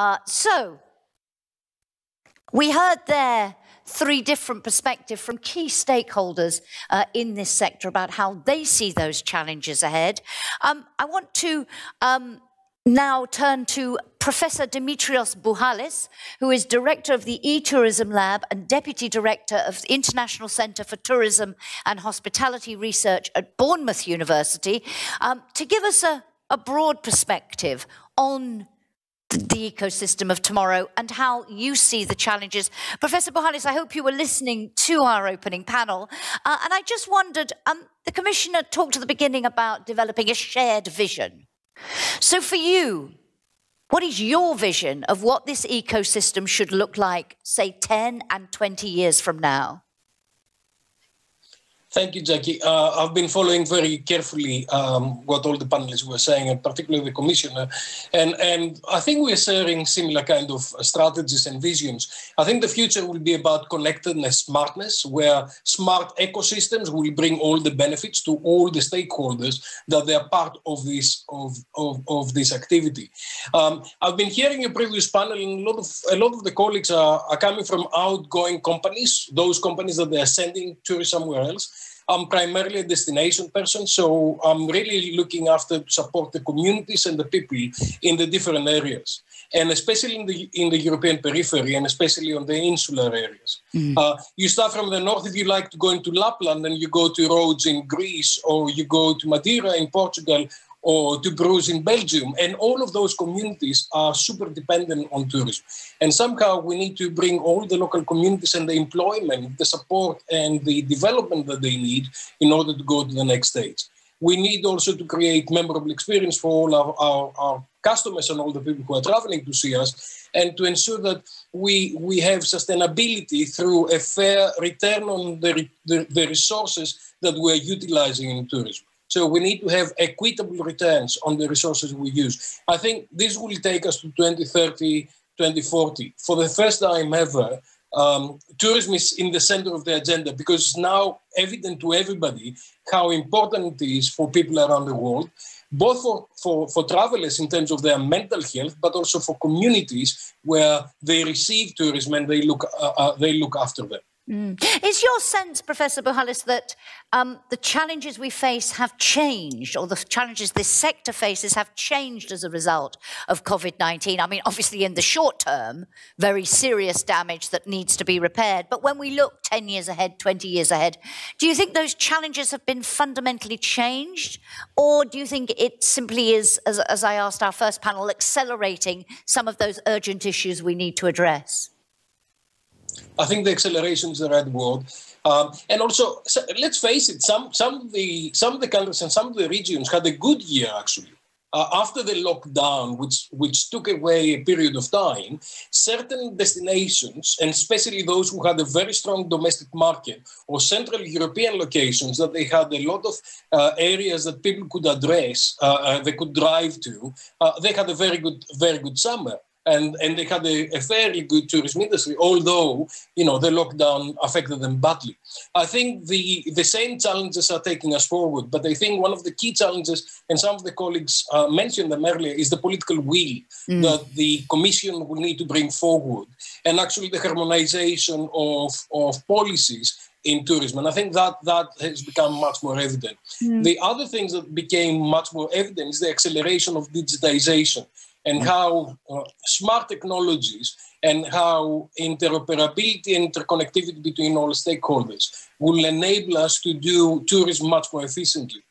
Uh, so, we heard there three different perspectives from key stakeholders uh, in this sector about how they see those challenges ahead. Um, I want to um, now turn to Professor Dimitrios Buhalis, who is Director of the e-Tourism Lab and Deputy Director of the International Centre for Tourism and Hospitality Research at Bournemouth University, um, to give us a, a broad perspective on the ecosystem of tomorrow and how you see the challenges. Professor Buhalis, I hope you were listening to our opening panel. Uh, and I just wondered, um, the Commissioner talked at the beginning about developing a shared vision. So for you, what is your vision of what this ecosystem should look like, say, 10 and 20 years from now? Thank you, Jackie. Uh, I've been following very carefully um, what all the panelists were saying, and particularly the commissioner. And, and I think we're sharing similar kind of strategies and visions. I think the future will be about connectedness, smartness, where smart ecosystems will bring all the benefits to all the stakeholders that they are part of this of, of, of this activity. Um, I've been hearing a previous panel, and a lot of a lot of the colleagues are, are coming from outgoing companies, those companies that they are sending tourists somewhere else I'm primarily a destination person, so I'm really looking after support the communities and the people in the different areas, and especially in the in the European periphery, and especially on the insular areas. Mm. Uh, you start from the north if you like to go into Lapland, and you go to Rhodes in Greece, or you go to Madeira in Portugal, or Bruges in Belgium. And all of those communities are super dependent on tourism. And somehow we need to bring all the local communities and the employment, the support, and the development that they need in order to go to the next stage. We need also to create memorable experience for all our, our, our customers and all the people who are traveling to see us, and to ensure that we, we have sustainability through a fair return on the, the, the resources that we are utilizing in tourism. So we need to have equitable returns on the resources we use. I think this will take us to 2030, 2040. For the first time ever, um, tourism is in the center of the agenda because it's now evident to everybody how important it is for people around the world, both for, for, for travelers in terms of their mental health, but also for communities where they receive tourism and they look, uh, uh, they look after them. Mm. Is your sense, Professor Buhalis, that um, the challenges we face have changed, or the challenges this sector faces have changed as a result of COVID 19? I mean, obviously, in the short term, very serious damage that needs to be repaired. But when we look 10 years ahead, 20 years ahead, do you think those challenges have been fundamentally changed? Or do you think it simply is, as, as I asked our first panel, accelerating some of those urgent issues we need to address? I think the acceleration is the right word. Um, and also, so let's face it, some, some, of the, some of the countries and some of the regions had a good year actually. Uh, after the lockdown, which, which took away a period of time, certain destinations, and especially those who had a very strong domestic market or Central European locations, that they had a lot of uh, areas that people could address, uh, uh they could drive to, uh, they had a very good, very good summer and, and they had a, a, fairly good tourism industry, although you know the lockdown affected them badly. I think the the same challenges are taking us forward, but I think one of the key challenges, and some of the colleagues uh, mentioned them earlier, is the political will mm. that the Commission will need to bring forward, and actually the harmonization of of policies in tourism. And I think that that has become much more evident. Mm. The other things that became much more evident is the acceleration of digitization and mm. how uh, smart technologies and how interoperability and interconnectivity between all stakeholders will enable us to do tourism much more efficiently.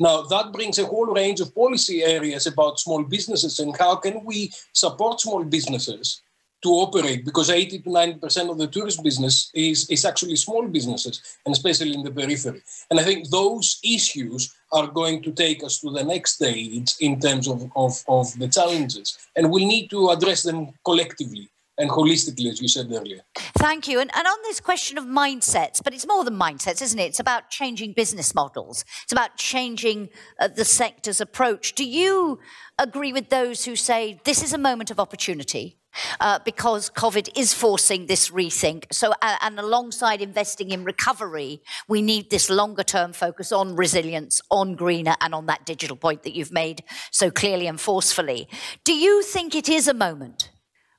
Now, that brings a whole range of policy areas about small businesses and how can we support small businesses to operate because 80 to 90% of the tourist business is, is actually small businesses and especially in the periphery. And I think those issues are going to take us to the next stage in terms of, of, of the challenges. And we need to address them collectively and holistically, as you said earlier. Thank you. And, and on this question of mindsets, but it's more than mindsets, isn't it? It's about changing business models. It's about changing uh, the sector's approach. Do you agree with those who say this is a moment of opportunity? Uh, because COVID is forcing this rethink. So, uh, and alongside investing in recovery, we need this longer term focus on resilience, on greener, and on that digital point that you've made so clearly and forcefully. Do you think it is a moment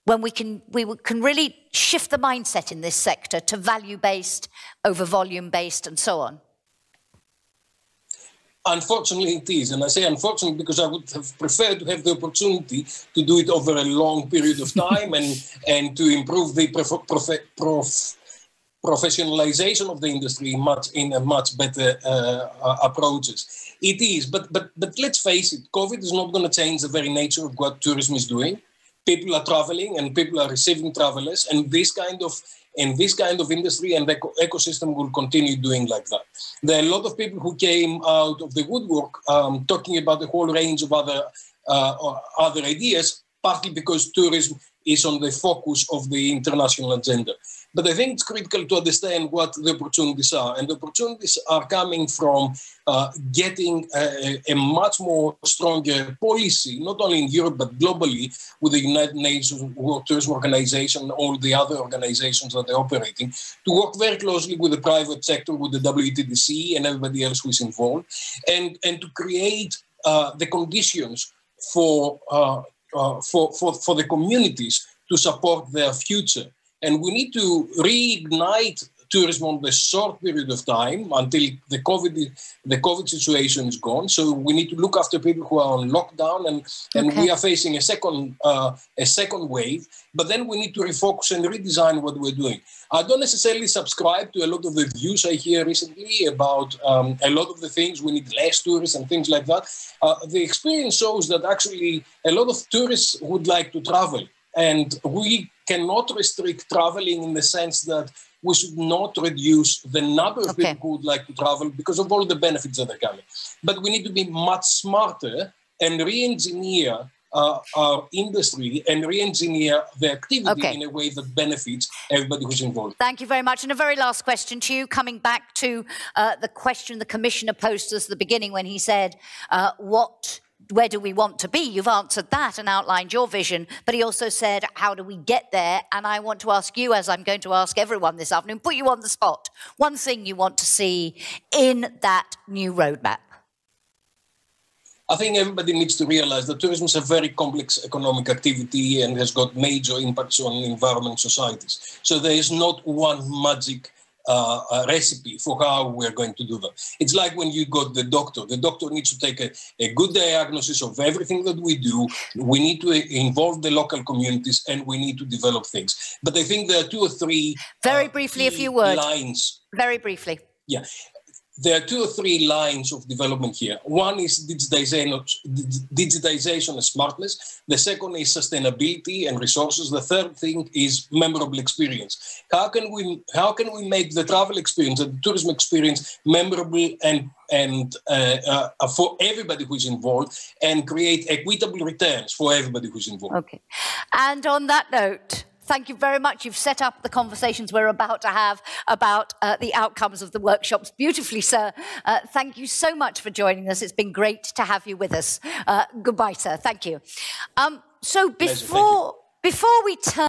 when we can, we can really shift the mindset in this sector to value based over volume based and so on? Unfortunately, it is. And I say unfortunately because I would have preferred to have the opportunity to do it over a long period of time and, and to improve the prof, prof, prof, professionalization of the industry much in a much better uh, approaches. It is, but but but let's face it, COVID is not going to change the very nature of what tourism is doing. People are traveling and people are receiving travelers, and this kind of and this kind of industry and eco- ecosystem will continue doing like that. There are a lot of people who came out of the woodwork um, talking about a whole range of other uh, other ideas, partly because tourism is on the focus of the international agenda. But I think it's critical to understand what the opportunities are. And the opportunities are coming from uh, getting a, a, much more stronger policy, not only in Europe, but globally with the United Nations World Tourism Organization, all the other organizations that are operating, to work very closely with the private sector, with the WTTC and everybody else who is involved, and, and to create uh, the conditions for, uh, uh for, for, for the communities to support their future. And we need to reignite tourism on the short period of time until the COVID the COVID situation is gone. So we need to look after people who are on lockdown, and and okay. we are facing a second uh, a second wave. But then we need to refocus and redesign what we're doing. I don't necessarily subscribe to a lot of the views I hear recently about um, a lot of the things we need less tourists and things like that. Uh, the experience shows that actually a lot of tourists would like to travel and we cannot restrict traveling in the sense that we should not reduce the number of okay. people who would like to travel because of all the benefits that are coming. But we need to be much smarter and re engineer uh, our industry and re-engineer the activity okay. in a way that benefits everybody who's involved. Thank you very much. And a very last question to you, coming back to uh, the question the commissioner posed us at the beginning when he said, uh, "What where do we want to be? You've answered that and outlined your vision, but he also said, how do we get there? And I want to ask you, as I'm going to ask everyone this afternoon, put you on the spot. One thing you want to see in that new roadmap. I think everybody needs to realize that tourism is a very complex economic activity and has got major impacts on environment societies. So there is not one magic uh, a recipe for how we're going to do that. It's like when you go to the doctor. The doctor needs to take a, a good diagnosis of everything that we do. We need to involve the local communities and we need to develop things. But I think there are two or three very uh, briefly, a few words lines. Very briefly. Yeah there are two or three lines of development here. One is digitization, and smartness. The second is sustainability and resources. The third thing is memorable experience. How can we how can we make the travel experience, and the tourism experience, memorable and and uh, uh, for everybody who's involved, and create equitable returns for everybody who's involved. Okay. And on that note thank you very much. You've set up the conversations we're about to have about uh, the outcomes of the workshops beautifully, sir. Uh, thank you so much for joining us. It's been great to have you with us. Uh, goodbye, sir. Thank you. Um, so before, before we turn